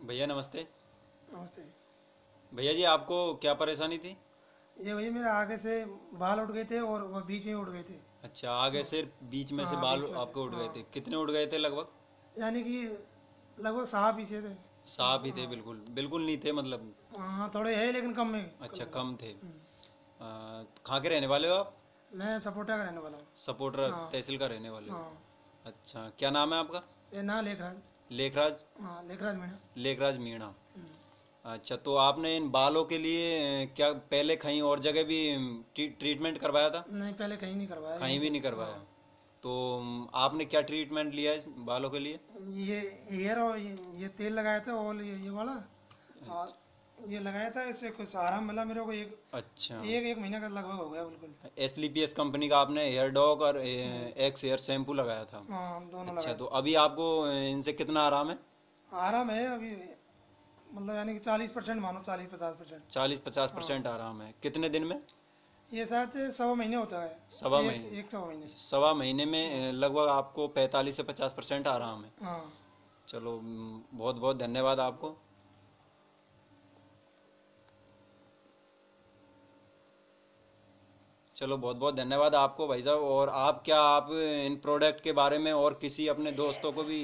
भैया नमस्ते। नमस्ते। भैया जी आपको क्या परेशानी थी? ये भैया मेरे आगे से बाल उठ गए थे और वो बीच में उड़ गए थे। अच्छा आगे से बीच में से हाँ, बाल आपको उड़ गए हाँ। थे कितने उड़ गए थे लगभग? यानी कि लगभग साफ़ ही थे। साफ़ ही थे बिल्कुल। बिल्कुल नहीं थे मतलब? हाँ थोड़े है लेकिन कम में। अच्छा कम थे। हम्म। कहाँ के रहने वाले हो आप? मैं सपोर्टा का रहने वाला हूँ। सपोर्टर हाँ। तहसील का रहने वाले हो। हाँ। अच्छा क्या नाम है आपका? ये ना लेखराज। लेखराज? हाँ लेखराज मीणा। लेखराज मीणा। हम्म। अच्छा तो आपने इन बालों के लिए क्या पहले कहीं और जगह भी ट्री, ट्रीटमेंट करवाया था? नहीं पहले कहीं नहीं करवाया। कहीं भी नहीं करवाया। तो आपने क्या ट्रीटमेंट लिया इस बालों के लिए? ये हेयर और ये, ये तेल लगाया था और ये, ये वाला। और ये लगाया था इससे कुछ आराम मिला मेरे को एक अच्छा। एक एक महीना का लगभग हो गया बिल्कुल। एस ली पी एस कंपनी का आपने हेयर डॉग और एक्स हेयर शैम्पू लगाया था। हाँ दोनों अच्छा तो अभी आपको इनसे कितना आराम है? आराम है अभी मतलब यानी कि चालीस परसेंट मानो चालीस पचास परसेंट। चालीस पचास परसेंट आराम है। कितने दिन में? ये शायद सवा महीने होता है। सवा महीने। एक सवा महीने सवा महीने में लगभग आपको पैंतालीस से पचास परसेंट आराम है। हाँ। चलो बहुत बहुत धन्यवाद आपको। चलो बहुत बहुत धन्यवाद आपको भाई साहब। और आप क्या आप इन प्रोडक्ट के बारे में और किसी अपने दोस्तों को भी